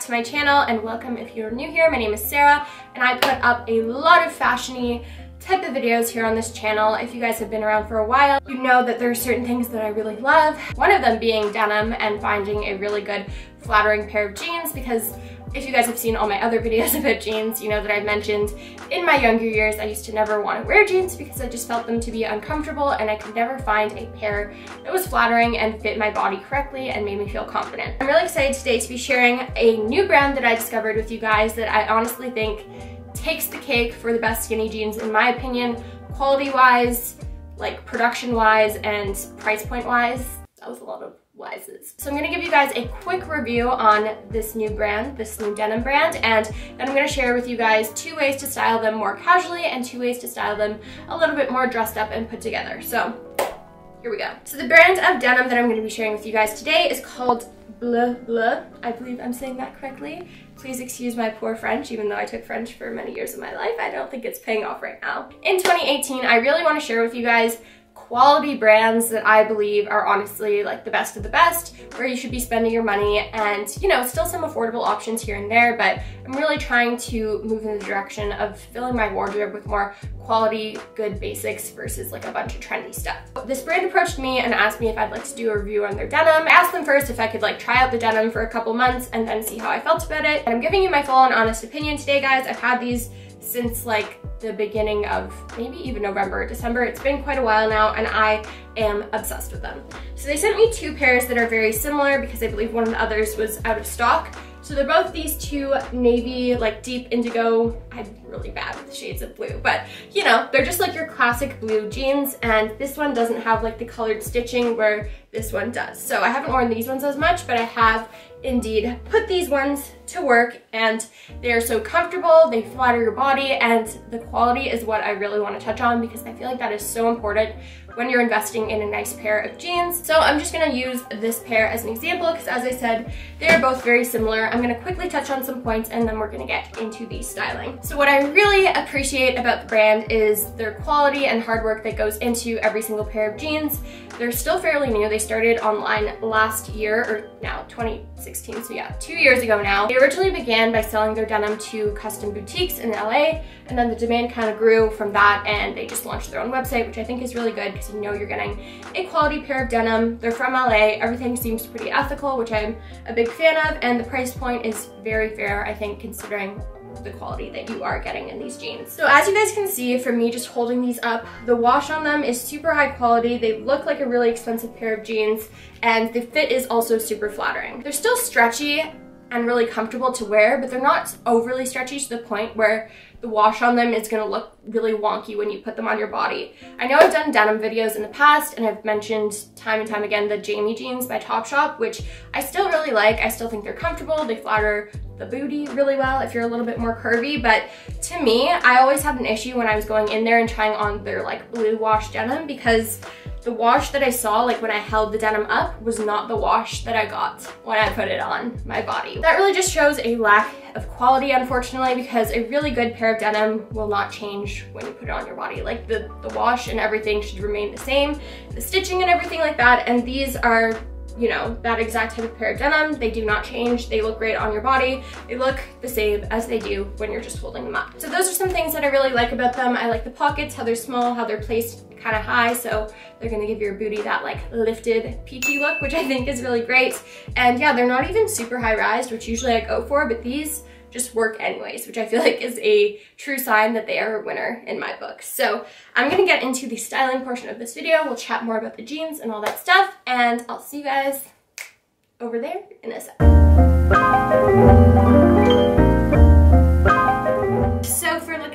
to my channel and welcome if you're new here. My name is Sarah and I put up a lot of fashiony type of videos here on this channel. If you guys have been around for a while, you know that there are certain things that I really love. One of them being denim and finding a really good flattering pair of jeans because if you guys have seen all my other videos about jeans, you know that I've mentioned in my younger years I used to never want to wear jeans because I just felt them to be uncomfortable and I could never find a pair that was flattering and fit my body correctly and made me feel confident. I'm really excited today to be sharing a new brand that I discovered with you guys that I honestly think takes the cake for the best skinny jeans in my opinion, quality wise, like production wise and price point wise. That was a lot of wises. So I'm gonna give you guys a quick review on this new brand, this new denim brand, and then I'm gonna share with you guys two ways to style them more casually and two ways to style them a little bit more dressed up and put together. So here we go. So the brand of denim that I'm gonna be sharing with you guys today is called Bleu Bleu. I believe I'm saying that correctly. Please excuse my poor French, even though I took French for many years of my life. I don't think it's paying off right now. In 2018, I really wanna share with you guys quality brands that I believe are honestly like the best of the best, where you should be spending your money and, you know, still some affordable options here and there, but I'm really trying to move in the direction of filling my wardrobe with more quality, good basics versus like a bunch of trendy stuff. This brand approached me and asked me if I'd like to do a review on their denim. I asked them first if I could like try out the denim for a couple months and then see how I felt about it. And I'm giving you my full and honest opinion today, guys. I've had these since like the beginning of maybe even November, December. It's been quite a while now and I am obsessed with them. So they sent me two pairs that are very similar because I believe one of the others was out of stock. So they're both these two navy, like deep indigo, I'm really bad with the shades of blue, but you know, they're just like your classic blue jeans and this one doesn't have like the colored stitching where this one does. So I haven't worn these ones as much, but I have indeed put these ones to work and they're so comfortable, they flatter your body, and the quality is what I really want to touch on because I feel like that is so important when you're investing in a nice pair of jeans. So I'm just gonna use this pair as an example because as I said, they're both very similar. I'm gonna quickly touch on some points and then we're gonna get into the styling. So what I really appreciate about the brand is their quality and hard work that goes into every single pair of jeans. They're still fairly new. They started online last year, or now 2016, so yeah, two years ago now. They originally began by selling their denim to custom boutiques in LA, and then the demand kind of grew from that, and they just launched their own website, which I think is really good because you know you're getting a quality pair of denim. They're from LA. Everything seems pretty ethical, which I'm a big fan of, and the price point is very fair, I think, considering the quality that you are getting in these jeans. So as you guys can see from me just holding these up, the wash on them is super high quality. They look like a really expensive pair of jeans and the fit is also super flattering. They're still stretchy and really comfortable to wear, but they're not overly stretchy to the point where the wash on them is gonna look really wonky when you put them on your body. I know I've done denim videos in the past and I've mentioned time and time again the Jamie jeans by Topshop, which I still really like. I still think they're comfortable. They flatter the booty really well if you're a little bit more curvy. But to me, I always had an issue when I was going in there and trying on their like blue wash denim because the wash that I saw, like when I held the denim up, was not the wash that I got when I put it on my body. That really just shows a lack of quality, unfortunately, because a really good pair of denim will not change when you put it on your body. Like the, the wash and everything should remain the same, the stitching and everything like that, and these are you know, that exact type of pair of denim. They do not change. They look great on your body. They look the same as they do when you're just holding them up. So those are some things that I really like about them. I like the pockets, how they're small, how they're placed kind of high. So they're gonna give your booty that like lifted peachy look, which I think is really great. And yeah, they're not even super high rise, which usually I go for, but these just work anyways, which I feel like is a true sign that they are a winner in my book. So I'm gonna get into the styling portion of this video. We'll chat more about the jeans and all that stuff, and I'll see you guys over there in a sec.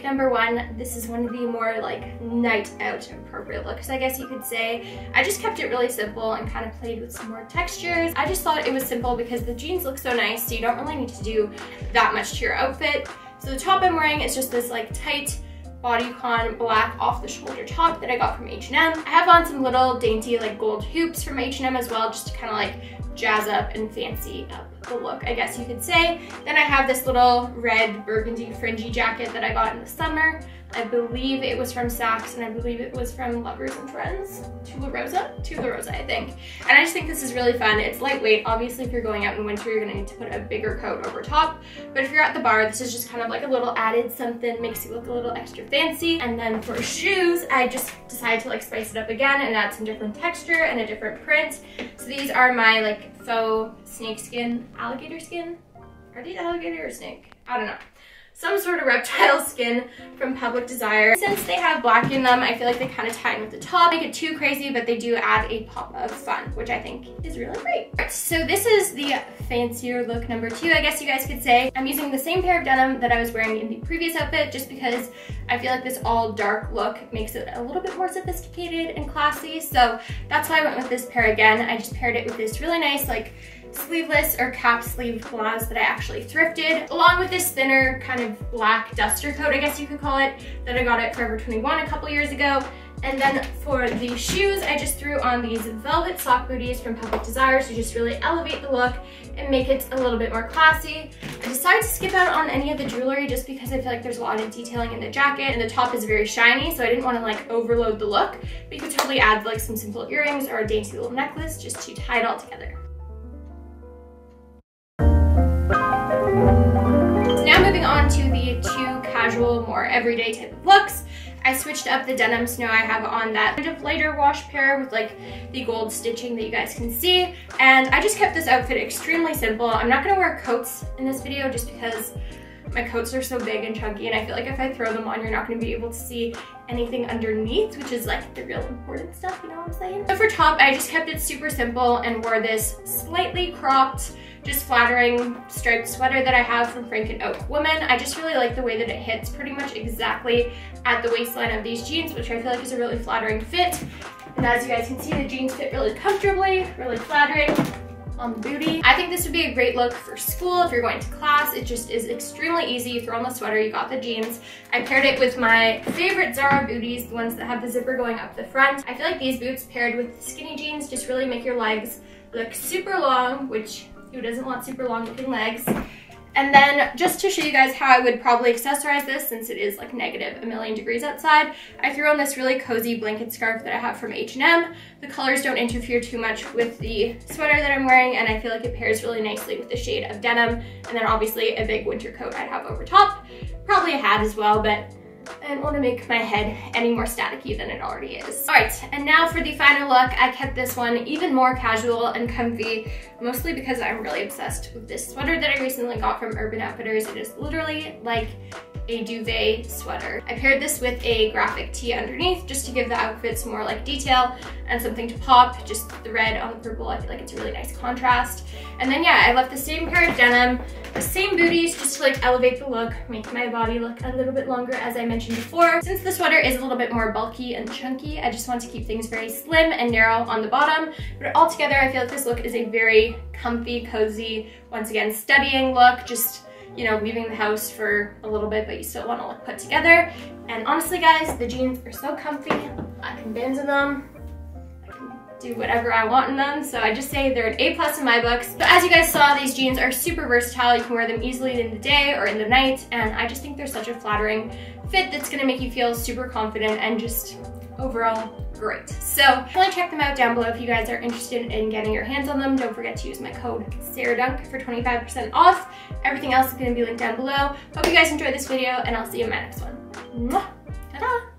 Number one, this is one of the more like night out appropriate looks, I guess you could say. I just kept it really simple and kind of played with some more textures. I just thought it was simple because the jeans look so nice, so you don't really need to do that much to your outfit. So the top I'm wearing is just this like tight bodycon black off the shoulder top that I got from H&M. I have on some little dainty like gold hoops from H&M as well just to kind of like jazz up and fancy up the look, I guess you could say. Then I have this little red burgundy fringy jacket that I got in the summer. I believe it was from Saks and I believe it was from Lovers and Friends. Tularosa? Tula Rosa, I think. And I just think this is really fun. It's lightweight. Obviously, if you're going out in winter, you're gonna need to put a bigger coat over top. But if you're at the bar, this is just kind of like a little added something, makes you look a little extra fancy. And then for shoes, I just decided to like spice it up again and add some different texture and a different print. So these are my like faux snake skin, alligator skin. Are these alligator or snake? I don't know some sort of reptile skin from Public Desire. Since they have black in them, I feel like they kind of tie in with the top. Make it too crazy, but they do add a pop of fun, which I think is really great. Right, so this is the fancier look number two, I guess you guys could say. I'm using the same pair of denim that I was wearing in the previous outfit just because I feel like this all dark look makes it a little bit more sophisticated and classy. So that's why I went with this pair again. I just paired it with this really nice like sleeveless or cap sleeve blouse that I actually thrifted, along with this thinner kind of black duster coat, I guess you could call it, that I got at Forever 21 a couple years ago. And then for the shoes, I just threw on these velvet sock booties from Public Desire to just really elevate the look and make it a little bit more classy. I decided to skip out on any of the jewelry just because I feel like there's a lot of detailing in the jacket and the top is very shiny, so I didn't want to like overload the look. But you could totally add like some simple earrings or a dainty little necklace just to tie it all together. Casual, more everyday type of looks. I switched up the denim snow I have on that kind of lighter wash pair with like the gold stitching that you guys can see. And I just kept this outfit extremely simple. I'm not gonna wear coats in this video just because my coats are so big and chunky and I feel like if I throw them on, you're not gonna be able to see anything underneath, which is like the real important stuff, you know what I'm saying? So for top, I just kept it super simple and wore this slightly cropped just flattering striped sweater that I have from Frank and Oak Woman. I just really like the way that it hits pretty much exactly at the waistline of these jeans, which I feel like is a really flattering fit. And as you guys can see, the jeans fit really comfortably, really flattering on the booty. I think this would be a great look for school if you're going to class. It just is extremely easy. You throw on the sweater, you got the jeans. I paired it with my favorite Zara booties, the ones that have the zipper going up the front. I feel like these boots paired with skinny jeans just really make your legs look super long, which who doesn't want super long looking legs? And then just to show you guys how I would probably accessorize this since it is like negative a million degrees outside, I threw on this really cozy blanket scarf that I have from H&M. The colors don't interfere too much with the sweater that I'm wearing and I feel like it pairs really nicely with the shade of denim. And then obviously a big winter coat I'd have over top. Probably a hat as well, but I want to make my head any more staticky than it already is. All right, and now for the final look, I kept this one even more casual and comfy, mostly because I'm really obsessed with this sweater that I recently got from Urban Outfitters. It is literally like a duvet sweater. I paired this with a graphic tee underneath just to give the outfits more like detail and something to pop. Just the red on the purple, I feel like it's a really nice contrast. And then yeah, I left the same pair of denim, the same booties just to like elevate the look, make my body look a little bit longer as I mentioned before. Since the sweater is a little bit more bulky and chunky, I just want to keep things very slim and narrow on the bottom. But altogether, I feel like this look is a very comfy, cozy, once again, studying look. Just you know, leaving the house for a little bit, but you still want to look put together. And honestly, guys, the jeans are so comfy. I can bend in them. I can do whatever I want in them. So I just say they're an A plus in my books. But as you guys saw, these jeans are super versatile. You can wear them easily in the day or in the night. And I just think they're such a flattering fit that's gonna make you feel super confident and just overall great. So definitely check them out down below if you guys are interested in getting your hands on them. Don't forget to use my code SarahDunk for 25% off. Everything else is gonna be linked down below. Hope you guys enjoyed this video and I'll see you in my next one. Ta-da!